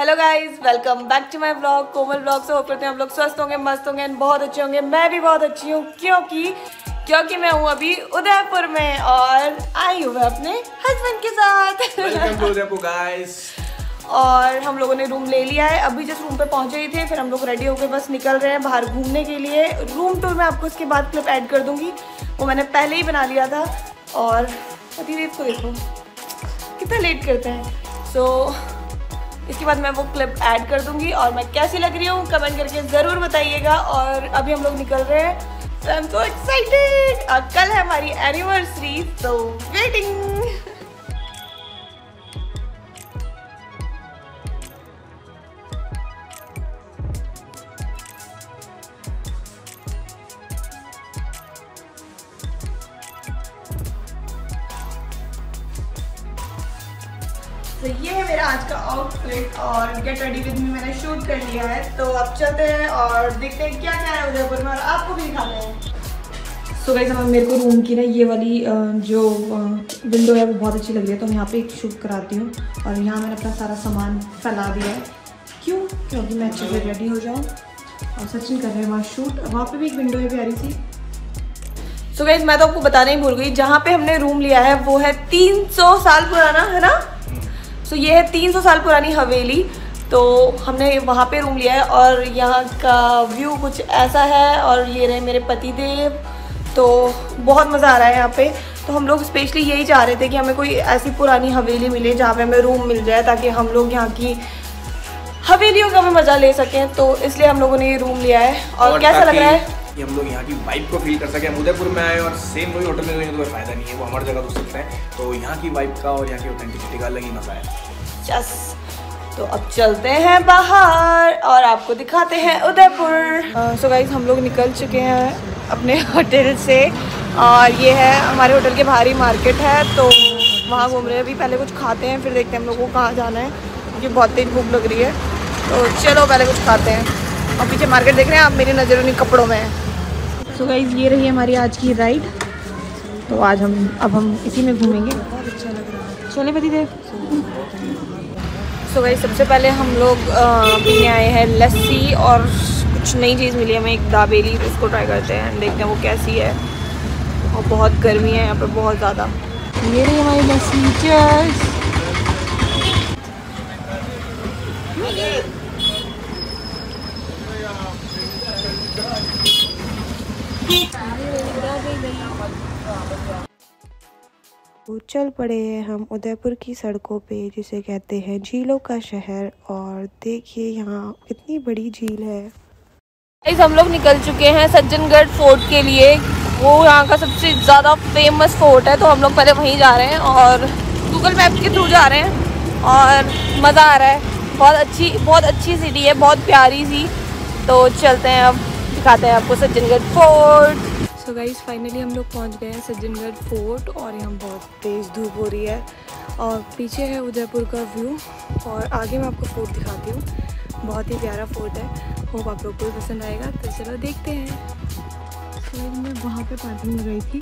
Hello guys welcome back to my blog Komal blog से hope करते हैं आप लोग स्वस्थ होंगे मस्त होंगे and बहुत अच्छे होंगे। मैं भी बहुत अच्छी हूँ क्योंकि क्योंकि मैं हूँ अभी उदयपुर में और आई हूँ मैं अपने हस्बैंड के साथ। उदयपुर गाइस और हम लोगों ने रूम ले लिया है। अभी जिस रूम पे पहुँचे ही थे फिर हम लोग रेडी होकर बस निकल रहे हैं बाहर घूमने के लिए। रूम टूर मैं आपको उसके बाद क्लिप ऐड कर दूँगी। वो मैंने पहले ही बना लिया था। और अतिदेव को देखो। कितना लेट करते हैं। सो so, इसके बाद मैं वो क्लिप ऐड कर दूँगी और मैं कैसी लग रही हूँ कमेंट करके ज़रूर बताइएगा। और अभी हम लोग निकल रहे हैं आई एम सो एक्साइटेड कल है हमारी एनिवर्सरी तो वेटिंग और गेट रेडी विद मी मैंने शूट कर लिया है तो अब चलते हैं और देखते हैं क्या क्या है उदयपुर में और आपको भी दिखाते हैं। सो गाइस अब मेरे को रूम की ना ये वाली जो विंडो है वो बहुत अच्छी लग रही है तो मैं यहाँ पे एक शूट कराती हूँ। और यहाँ मैंने अपना सारा सामान फैला दिया है। क्यों? क्योंकि मैं अच्छे से रेडी हो जाऊँ। और सचिन कर रहे हैं वहाँ शूट वहाँ पे भी एक विंडो है प्यारी सी। सो गाइस मैं तो आपको बताना ही भूल गई जहाँ पे हमने रूम लिया है वो है 300 साल पुराना है ना? सो so, ये है 300 साल पुरानी हवेली। तो हमने वहाँ पे रूम लिया है और यहाँ का व्यू कुछ ऐसा है और ये रहे मेरे पति देव तो बहुत मज़ा आ रहा है यहाँ पे। तो हम लोग स्पेशली यही चाह रहे थे कि हमें कोई ऐसी पुरानी हवेली मिले जहाँ पे हमें रूम मिल जाए ताकि हम लोग यहाँ की हवेलियों का भी मज़ा ले सकें। तो इसलिए हम लोगों ने ये रूम लिया है। और, और कैसा लग रहा है? कि हम लोग यहाँ की वाइब को फील कर सके। हम उदयपुर में आए और सेम वही होटल में रहेंगे तो कोई फ़ायदा नहीं है। वो हमारी जगह दूसरे हैं। तो यहाँ की वाइब का और यहाँ की ऑथेंटिसिटी का अलग ही मज़ा है। यस तो अब चलते हैं बाहर और आपको दिखाते हैं उदयपुर। सो uh, गाइज़ हम लोग निकल चुके हैं अपने होटल से और ये है हमारे होटल के बाहर ही मार्केट है तो वहाँ घूम रहे हैं। अभी पहले कुछ खाते हैं फिर देखते हैं हम लोग को कहाँ जाना है क्योंकि बहुत तेज भूख लग रही है। तो चलो पहले कुछ खाते हैं। और पीछे मार्केट देख रहे हैं आप मेरी नज़र उन्हीं कपड़ों में सो गाइज़ ये रही हमारी आज की राइड तो आज हम अब हम इसी में घूमेंगे। बहुत अच्छा लग रहा है चले पति देव सो गाइज़ सबसे पहले हम लोग पीने आए हैं लस्सी और कुछ नई चीज़ मिली हमें, एक दाबेली उसको ट्राई करते हैं, देखते हैं वो कैसी है। और बहुत गर्मी है, यहाँ पर बहुत ज़्यादा। ये रही हमारी लस्सी तो चल पड़े हैं हम उदयपुर की सड़कों पे, जिसे कहते हैं झीलों का शहर। और देखिए यहाँ कितनी बड़ी झील है। हम लोग निकल चुके हैं सज्जनगढ़ फोर्ट के लिए। वो यहाँ का सबसे ज़्यादा फ़ेमस फोर्ट है तो हम लोग पहले वहीं जा रहे हैं और गूगल मैप के थ्रू जा रहे हैं। और मज़ा आ रहा है। बहुत अच्छी बहुत अच्छी सिटी है, बहुत प्यारी सी। तो चलते हैं अब, दिखाते हैं आपको Sajjangarh fort. So guys finally हम लोग पहुँच गए हैं सज्जनगढ़ फोर्ट और यहाँ बहुत तेज़ धूप हो रही है। और पीछे है उदयपुर का व्यू और आगे मैं आपको फोर्ट दिखाती हूँ। बहुत ही प्यारा फोर्ट है। होप आप लोग को भी पसंद आएगा। तो चलो देखते हैं। फिर मैं वहाँ पे पार्किंग लगाई थी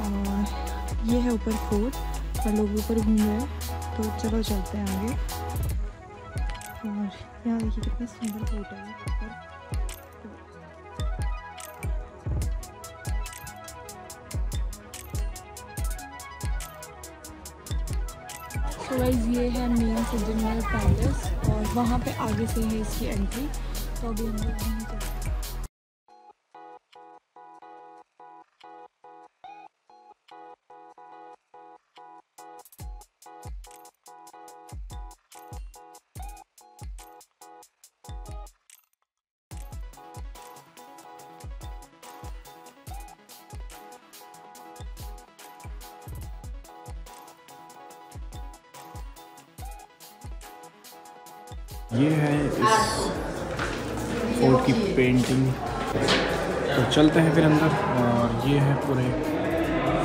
और ये है ऊपर फोर्ट और लोग ऊपर घूम रहे हैं। तो चलो चलते हैं आगे। और यहाँ देखिए कितना सुंदर फोर्ट है। तो वाइज ये है मेन सज्जनगढ़ पैलेस और वहाँ पे आगे से है इसकी एंट्री तो अभी हम लोग वहीं ये है इस फोर्ट की पेंटिंग तो चलते हैं फिर अंदर, और ये है पूरे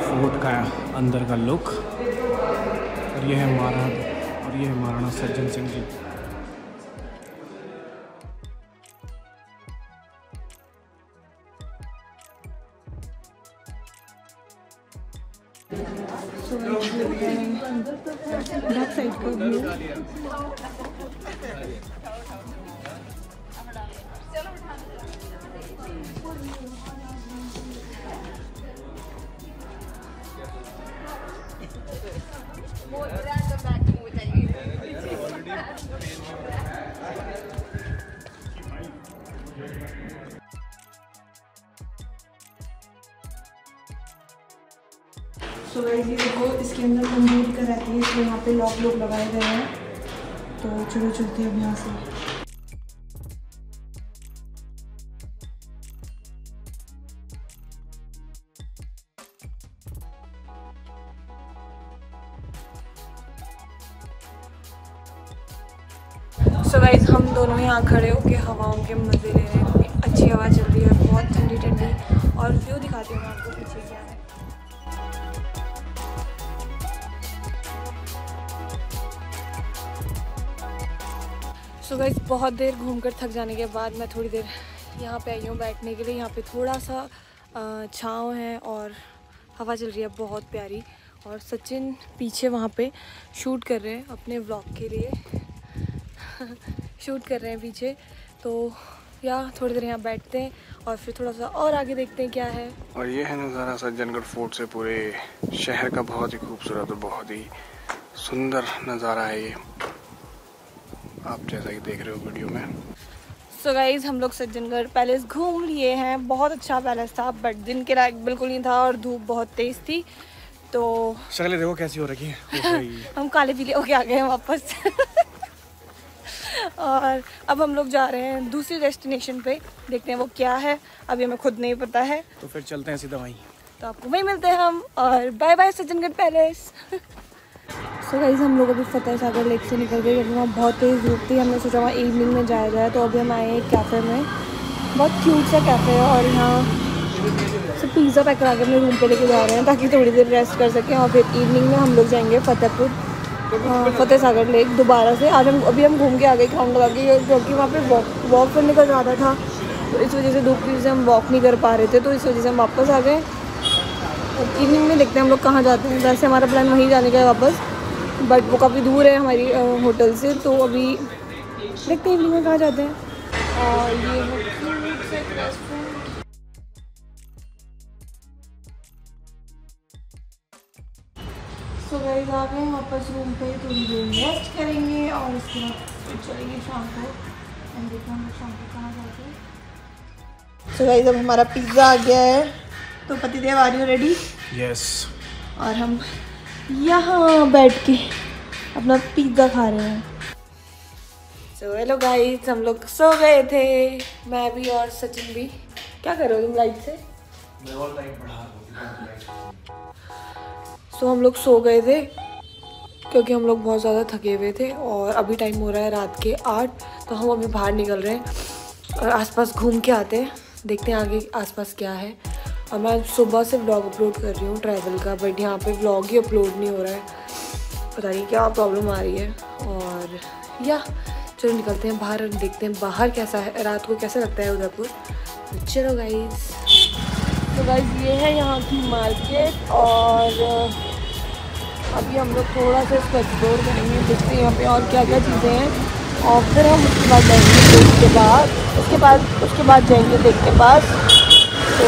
फोर्ट का अंदर का लुक और ये है महाराणा, और ये है महाराणा सज्जन सिंह जी। सो गाइस ये देखो, इसके अंदर का रहती है, इसलिए यहाँ पे लॉक लॉक लगाए गए हैं। तो चलो चलते हैं अब यहाँ से। सो गाइज़ हम दोनों यहाँ खड़े होकर हवाओं के मज़े ले रहे हैं। अच्छी हवा चल रही है, बहुत ठंडी ठंडी और व्यू दिखाती हूँ आपको पीछे क्या सो गाइज़ बहुत देर घूमकर थक जाने के बाद मैं थोड़ी देर यहाँ पे आई हूँ बैठने के लिए। यहाँ पे थोड़ा सा छाँव है और हवा चल रही है बहुत प्यारी। और सचिन पीछे वहाँ पे शूट कर रहे हैं अपने व्लॉग के लिए। शूट कर रहे हैं पीछे। तो या, थोड़ी देर यहाँ बैठते हैं और फिर थोड़ा सा और आगे देखते हैं क्या है। और ये है नज़ारा सज्जनगढ़ फोर्ट से पूरे शहर का बहुत ही खूबसूरत और बहुत ही सुंदर नज़ारा है ये। आप जैसा कि देख रहे हो वीडियो में। सो so गाइज़ हम लोग सज्जनगढ़ पैलेस घूम लिए हैं। बहुत अच्छा पैलेस था बट दिन के लायक बिल्कुल नहीं था और धूप बहुत तेज़ थी। तो शक्लें देखो कैसी हो रखी है। हम काले पीले होके आ गए हैं वापस। और अब हम लोग जा रहे हैं दूसरी डेस्टिनेशन पे। देखते हैं वो क्या है। अभी हमें खुद नहीं पता है। तो फिर चलते हैं सीधा वहीं। तो आपको वहीं मिलते हैं हम। और bye bye Sajjangarh palace. So guys हम लोग अभी फतेह सागर लेक से निकल गए, क्योंकि वहाँ बहुत तेज़ धूप थी। हमने सोचा वहाँ इवनिंग में जाया जाए तो अभी हम आए हैं कैफ़े में। बहुत क्यूट सा कैफ़े है और यहाँ से पिज़्ज़ा पैक करा के अपने रूम पे लेके जा रहे हैं, ताकि थोड़ी देर रेस्ट कर सकें और फिर इवनिंग में हम लोग जाएँगे फतेहपुर फतेह सागर लेक दोबारा से। आज हम, अभी हम घूम के आ गए ग्राउंड लगा के क्योंकि वहाँ पर वॉक वॉक करने का ज़्यादा था तो इस वजह से धूप की वजह से हम वॉक नहीं कर पा रहे थे तो इस वजह से हम वापस आ गए। इवनिंग में देखते हैं हम लोग कहाँ जाते हैं। वैसे हमारा प्लान वहीं जाने का है वापस। बट वो काफ़ी दूर है हमारी होटल से तो अभी देखते हैं इवनिंग में कहाँ जाते हैं। और ये आ गए वापस रूम पे थोड़ी देर रेस्ट करेंगे और उसके बाद फिर चलेंगे शाम को। एंड हम शाम को कहाँ जाते हैं। सो गाइस अब हमारा पिज़्ज़ा आ गया है। तो पति देव आ रही हो रेडी यस और हम यहाँ बैठ के अपना पिज़्ज़ा खा रहे हैं। सो हेलो गाइस हम लोग सो गए थे। मैं भी और सचिन भी। क्या कर रहे हो तुम लाइट से? मैं और लाइट बढ़ा सो हम लोग सो गए थे क्योंकि हम लोग बहुत ज़्यादा थके हुए थे और अभी टाइम हो रहा है रात के आठ तो हम अभी बाहर निकल रहे हैं और आसपास घूम के आते हैं। देखते हैं आगे आसपास क्या है। और मैं सुबह से ब्लॉग अपलोड कर रही हूँ ट्रैवल का बट यहाँ पे ब्लॉग ही अपलोड नहीं हो रहा है। पता नहीं क्या प्रॉब्लम आ रही है। और या, चलो निकलते हैं बाहर, देखते हैं बाहर कैसा है, रात को कैसा लगता है उदयपुर। चलो गाइज़ तो गाइज़ ये है यहाँ की मार्केट और, अभी हम लोग थोड़ा सा इसको एक्सप्लोर करेंगे, देखते हैं यहाँ पे और क्या क्या चीज़ें हैं। और फिर हम उसके बाद जाएँगे देख के बाद, उसके बाद उसके बाद जाएँगे देख के पास तो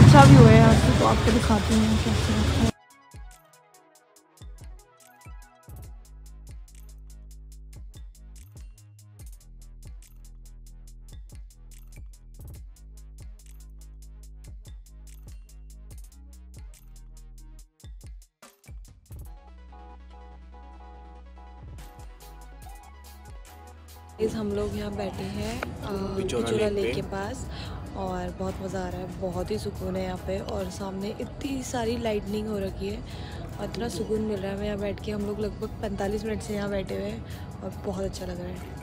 अच्छा व्यू है यहाँ से तो आपको दिखाती हूँ कैसे हम लोग यहाँ बैठे हैं पिचोरा लेक के पास। और बहुत मज़ा आ रहा है। बहुत ही सुकून है यहाँ पे और सामने इतनी सारी लाइटनिंग हो रखी है और इतना सुकून मिल रहा है। मैं यहाँ बैठ के हम लोग लगभग 45 मिनट से यहाँ बैठे हुए हैं और बहुत अच्छा लग रहा है।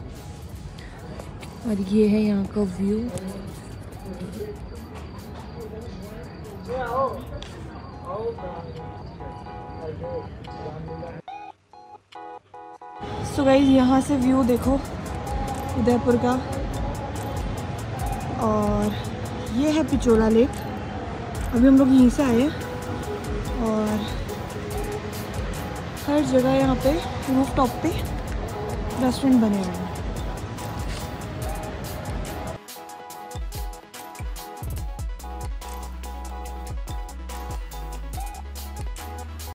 और ये है यहाँ का व्यू सो गाइज़ यहाँ से व्यू देखो, उदयपुर का। और ये है पिचोला लेक। अभी हम लोग यहीं से आए और हर जगह यहाँ पे रूफ टॉप पे रेस्टोरेंट बने हुए हैं।